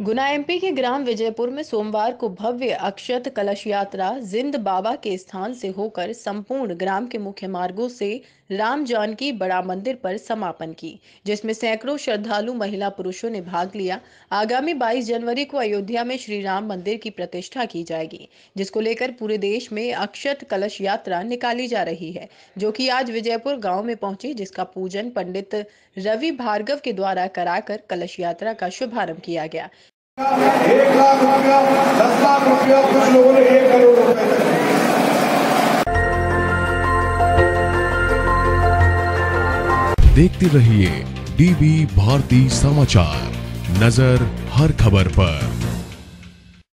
गुना MP के ग्राम विजयपुर में सोमवार को भव्य अक्षत कलश यात्रा जिंद बाबा के स्थान से होकर संपूर्ण ग्राम के मुख्य मार्गों से राम जानकी बड़ा मंदिर पर समापन की, जिसमें सैकड़ों श्रद्धालु महिला पुरुषों ने भाग लिया। आगामी 22 जनवरी को अयोध्या में श्री राम मंदिर की प्रतिष्ठा की जाएगी, जिसको लेकर पूरे देश में अक्षत कलश यात्रा निकाली जा रही है, जो की आज विजयपुर गाँव में पहुँची, जिसका पूजन पंडित रवि भार्गव के द्वारा कराकर कलश यात्रा का शुभारंभ किया गया। एक लाख रुपया, दस लाख रुपया, कुछ लोगों ने एक करोड़ रुपए देखते रहिए डीबी भारती समाचार, नज़र हर खबर पर।